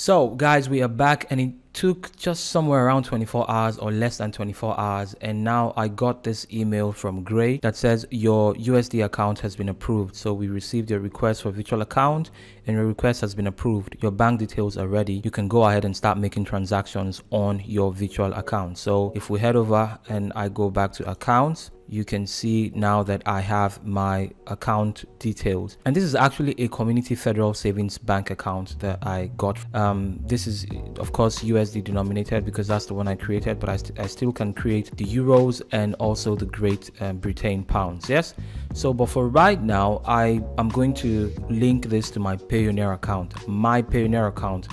So guys, we are back and it took just somewhere around 24 hours or less than 24 hours and now I got this email from Grey that says your USD account has been approved. So we received your request for virtual account and your request has been approved. Your bank details are ready. You can go ahead and start making transactions on your virtual account. So if we head over and I go back to accounts, you can see now that I have my account details. And this is actually a community federal savings bank account that I got. Um, this is of course USD denominated because that's the one I created but I, st I still can create the euros and also the Great uh, Britain pounds yes? So but for right now I am going to link this to my Payoneer account. My Payoneer account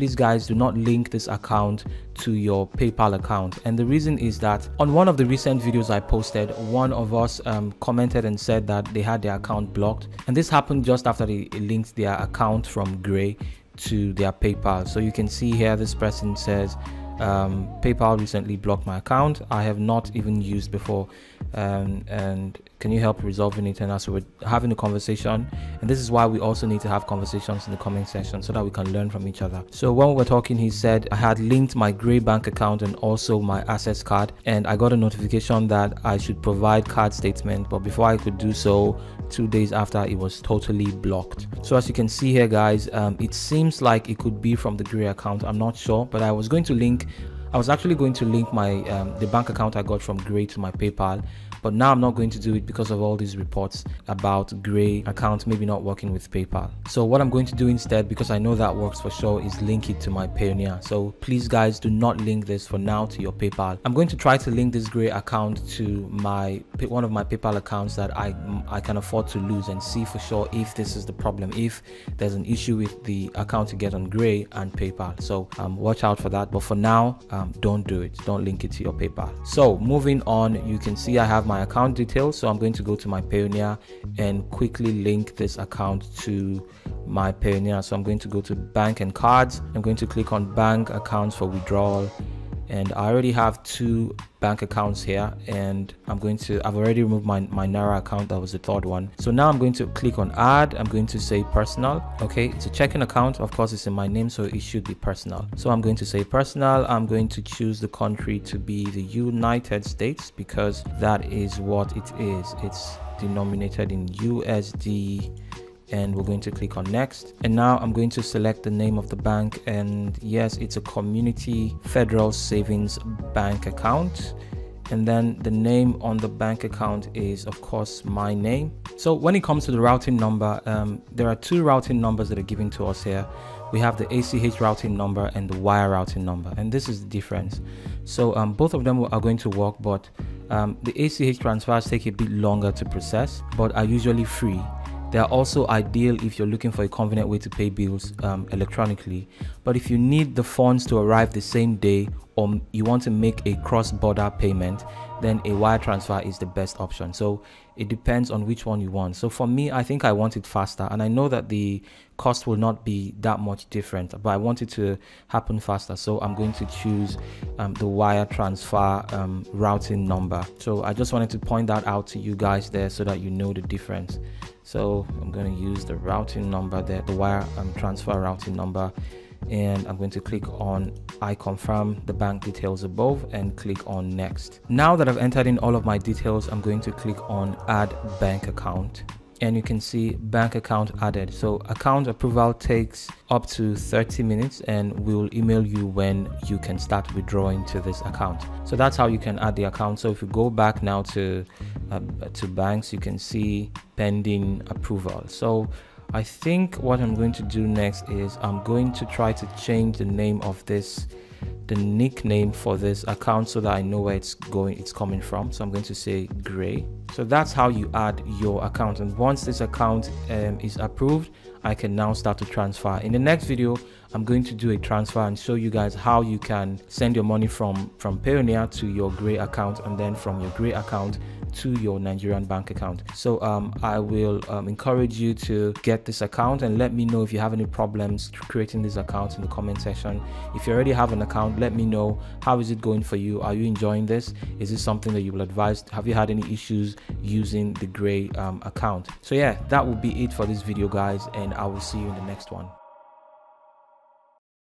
please guys do not link this account to your PayPal account. And the reason is that on one of the recent videos I posted, one of us um, commented and said that they had their account blocked. And this happened just after they linked their account from Grey to their PayPal. So you can see here this person says, um, PayPal recently blocked my account. I have not even used before. Um, and can you help resolving it and as we're having a conversation? And this is why we also need to have conversations in the comment section so that we can learn from each other. So when we were talking he said i had linked my grey bank account and also my access card and i got a notification that i should provide card statement. But before i could do so two days after it was totally blocked. So as you can see here guys um, it seems like it could be from the grey account. I'm not sure but i was going to link I was actually going to link my um, the bank account I got from Grey to my PayPal but now I'm not going to do it because of all these reports about Grey account maybe not working with PayPal. So what I'm going to do instead, because I know that works for sure, is link it to my Payoneer. So please guys, do not link this for now to your PayPal. I'm going to try to link this Grey account to my one of my PayPal accounts that I I can afford to lose and see for sure if this is the problem, if there's an issue with the account to get on Grey and PayPal. So um, watch out for that. But for now, um, don't do it. Don't link it to your PayPal. So moving on, you can see I have my account details so i'm going to go to my payoneer and quickly link this account to my payoneer. So i'm going to go to bank and cards. I'm going to click on bank accounts for withdrawal and I already have two bank accounts here and I'm going to I've already removed my, my Naira account that was the third one. So now I'm going to click on add I'm going to say personal okay? It's a checking account of course it's in my name so it should be personal. So I'm going to say personal I'm going to choose the country to be the United States because that is what it is. It's denominated in USD and we're going to click on next. And now i'm going to select the name of the bank. And yes it's a community federal savings bank account. And then the name on the bank account is of course my name. So when it comes to the routing number um, there are two routing numbers that are given to us here. We have the ACH routing number and the wire routing number. And this is the difference. So um, both of them are going to work but um, the ACH transfers take a bit longer to process but are usually free they are also ideal if you're looking for a convenient way to pay bills um, electronically. But if you need the funds to arrive the same day or you want to make a cross-border payment, then a wire transfer is the best option. So it depends on which one you want. So for me, I think I want it faster and I know that the cost will not be that much different, but I want it to happen faster. So I'm going to choose um, the wire transfer um, routing number. So I just wanted to point that out to you guys there so that you know the difference so i'm going to use the routing number there the wire um, transfer routing number and I'm going to click on I confirm the bank details above and click on next. Now that I've entered in all of my details, I'm going to click on add bank account. And you can see bank account added. So account approval takes up to 30 minutes and we'll email you when you can start withdrawing to this account. So that's how you can add the account. So if you go back now to uh, to banks you can see pending approval. So I think what I'm going to do next is I'm going to try to change the name of this the nickname for this account so that I know where it's going it's coming from. So I'm going to say grey. So that's how you add your account. And once this account um, is approved I can now start to transfer. In the next video I'm going to do a transfer and show you guys how you can send your money from from Payoneer to your grey account and then from your grey account to your Nigerian bank account. So um, I will um, encourage you to get this account and let me know if you have any problems creating this account in the comment section. If you already have an account, let me know how is it going for you. Are you enjoying this? Is this something that you will advise? Have you had any issues using the Grey um, account? So yeah, that will be it for this video, guys, and I will see you in the next one.